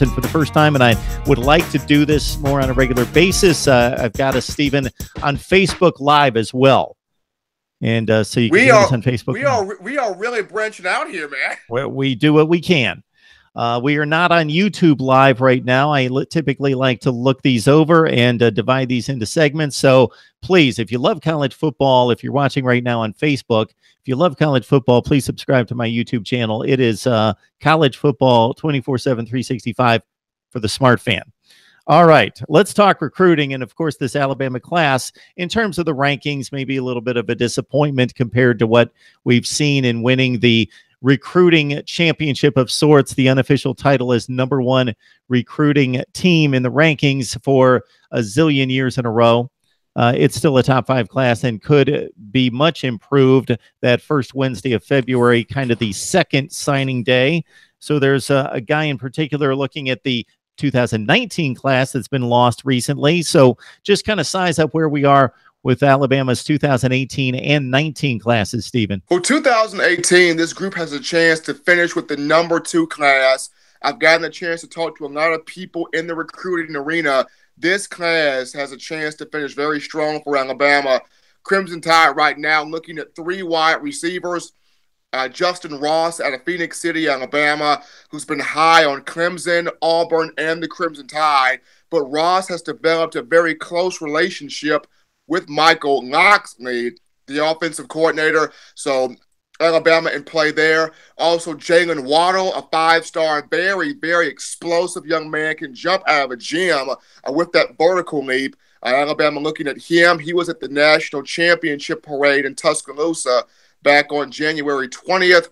Wisconsin for the first time, and I would like to do this more on a regular basis. Uh, I've got a Stephen on Facebook Live as well. And uh, so you can we are, on Facebook. We are we are really branching out here, man. We, we do what we can. Uh, we are not on YouTube live right now. I li- typically like to look these over and uh, divide these into segments. So please, if you love college football, if you're watching right now on Facebook, if you love college football, please subscribe to my YouTube channel. It is uh, college football 24 7, 365 for the smart fan. All right, let's talk recruiting. And of course, this Alabama class, in terms of the rankings, maybe a little bit of a disappointment compared to what we've seen in winning the recruiting championship of sorts. The unofficial title is number one recruiting team in the rankings for a zillion years in a row. Uh, it's still a top five class and could be much improved that first Wednesday of February, kind of the second signing day. So there's a, a guy in particular looking at the 2019 class that's been lost recently. So just kind of size up where we are with Alabama's 2018 and 19 classes, Stephen? For 2018, this group has a chance to finish with the number two class. I've gotten a chance to talk to a lot of people in the recruiting arena. This class has a chance to finish very strong for Alabama. Crimson Tide right now looking at three wide receivers. Uh, Justin Ross out of Phenix City, Alabama, who's been high on Clemson, Auburn, and the Crimson Tide. But Ross has developed a very close relationship with Michael Locksley, the offensive coordinator. So Alabama in play there. Also, Jalen Waddle, a five star, very, very explosive young man, can jump out of a gym uh, with that vertical leap. Uh, Alabama looking at him. He was at the national championship parade in Tuscaloosa back on January 20th.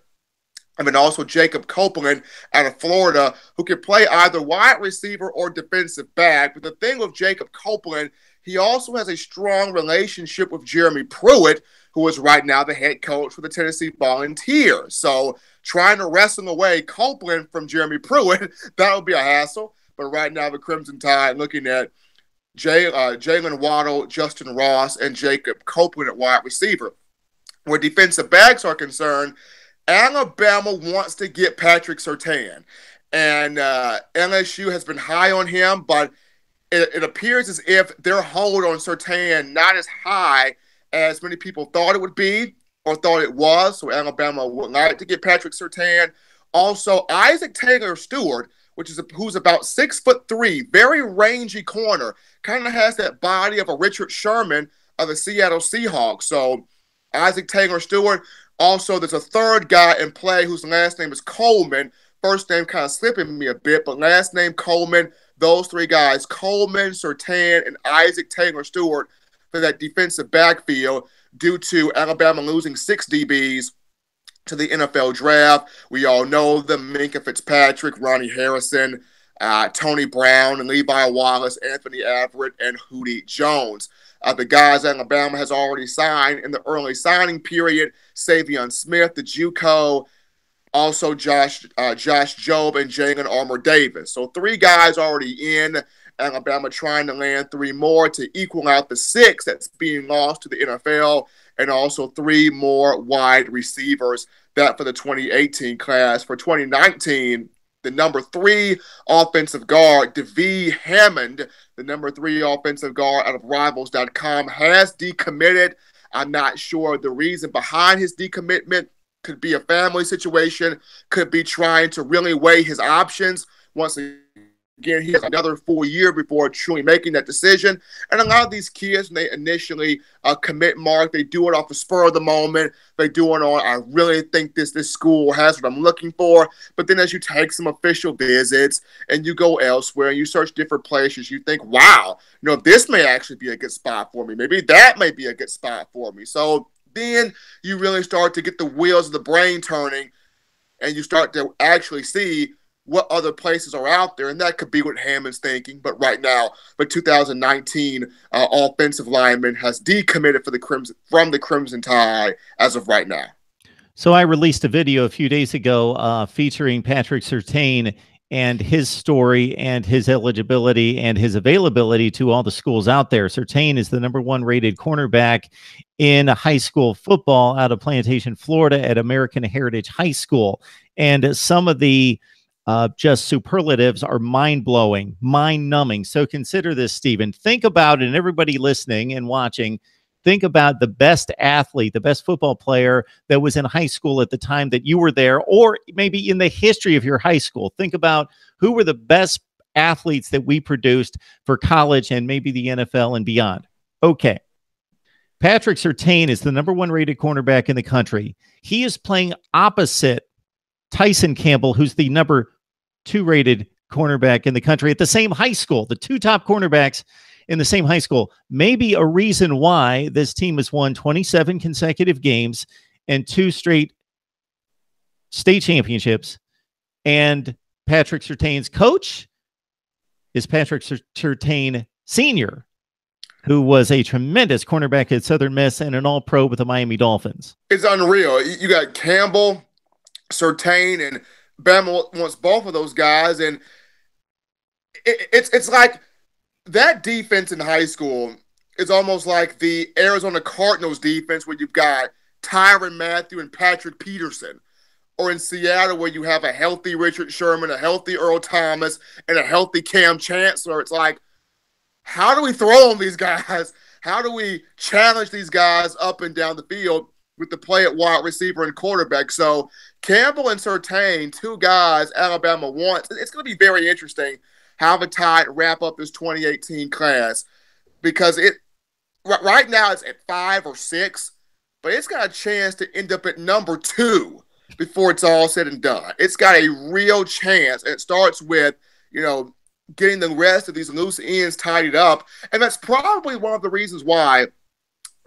And then also Jacob Copeland out of Florida, who can play either wide receiver or defensive back. But the thing with Jacob Copeland he also has a strong relationship with Jeremy Pruitt, who is right now the head coach for the Tennessee Volunteers. So trying to wrestle away Copeland from Jeremy Pruitt, that would be a hassle. But right now, the Crimson Tide looking at Jay, uh, Jalen Waddle, Justin Ross, and Jacob Copeland at wide receiver. Where defensive backs are concerned, Alabama wants to get Patrick Surtain. And uh, LSU has been high on him, but – it, it appears as if their hold on Surtain not as high as many people thought it would be or thought it was. So Alabama would like to get Patrick Surtain. Also, Isaac Taylor Stewart, which is a, who's about six foot three, very rangy corner, kind of has that body of a Richard Sherman of the Seattle Seahawks. So Isaac Taylor Stewart. Also, there's a third guy in play whose last name is Coleman. First name kind of slipping me a bit, but last name Coleman those three guys, Coleman, Surtain, and Isaac Taylor Stewart, for that defensive backfield due to Alabama losing six DBs to the NFL draft. We all know them Minkah Fitzpatrick, Ronnie Harrison, uh, Tony Brown, and Levi Wallace, Anthony Averett, and Hootie Jones. Uh, the guys Alabama has already signed in the early signing period, Savion Smith, the JUCO, also Josh uh, Josh Jobe and Jalyn Armour Davis. So three guys already in. Alabama trying to land three more to equal out the six that's being lost to the NFL, and also three more wide receivers. That for the 2018 class. For 2019, the number three offensive guard, DeVee Hammond, the number three offensive guard out of Rivals.com, has decommitted. I'm not sure the reason behind his decommitment could be a family situation, could be trying to really weigh his options. Once again, he has another full year before truly making that decision. And a lot of these kids, they initially uh, commit mark, they do it off the spur of the moment. They do it on, I really think this this school has what I'm looking for. But then as you take some official visits and you go elsewhere and you search different places, you think, wow, you know, this may actually be a good spot for me. Maybe that may be a good spot for me. So then you really start to get the wheels of the brain turning and you start to actually see what other places are out there, and that could be what Hammond's thinking. But right now, the 2019 uh, offensive lineman has decommitted for the Crimson from the Crimson Tide as of right now. So I released a video a few days ago uh, featuring Patrick Surtain and his story and his eligibility and his availability to all the schools out there. Surtain is the number one rated cornerback in high school football out of Plantation, Florida at American Heritage High School. And some of the uh, just superlatives are mind blowing, mind numbing. So consider this, Stephen. Think about it, and everybody listening and watching, think about the best athlete, the best football player that was in high school at the time that you were there, or maybe in the history of your high school. Think about who were the best athletes that we produced for college and maybe the NFL and beyond. Okay. Patrick Surtain is the number one rated cornerback in the country. He is playing opposite Tyson Campbell, who's the number two rated cornerback in the country at the same high school, the two top cornerbacks in the same high school. Maybe a reason why this team has won 27 consecutive games and two straight state championships. And Patrick Surtain's coach is Patrick Surtain Sr., who was a tremendous cornerback at Southern Miss and an all pro with the Miami Dolphins. It's unreal. You got Campbell, Surtain, and Bama wants both of those guys, and it, it's it's like that defense in high school is almost like the Arizona Cardinals defense, where you've got Tyrann Mathieu and Patrick Peterson, or in Seattle, where you have a healthy Richard Sherman, a healthy Earl Thomas, and a healthy Kam Chancellor. It's like, how do we throw on these guys? How do we challenge these guys up and down the field? with the play at wide receiver and quarterback. So Campbell and Surtain, two guys Alabama wants. It's going to be very interesting how the Tide wrap up this 2018 class because it right now it's at five or six, but it's got a chance to end up at number two before it's all said and done. It's got a real chance. It starts with you know getting the rest of these loose ends tidied up, and that's probably one of the reasons why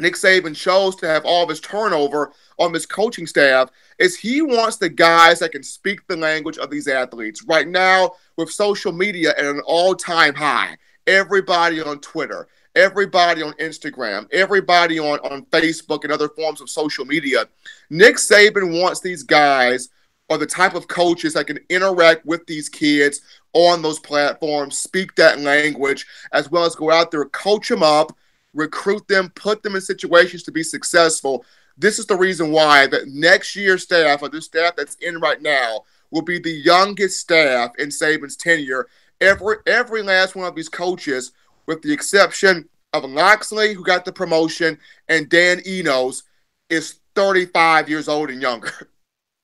Nick Saban chose to have all of his turnover on his coaching staff is he wants the guys that can speak the language of these athletes. Right now, with social media at an all-time high, everybody on Twitter, everybody on Instagram, everybody on, on Facebook and other forms of social media, Nick Saban wants these guys or the type of coaches that can interact with these kids on those platforms, speak that language, as well as go out there, coach them up, recruit them, put them in situations to be successful. This is the reason why the next year's staff or the staff that's in right now will be the youngest staff in Saban's tenure. Every every last one of these coaches, with the exception of Locksley, who got the promotion, and Dan Enos, is 35 years old and younger.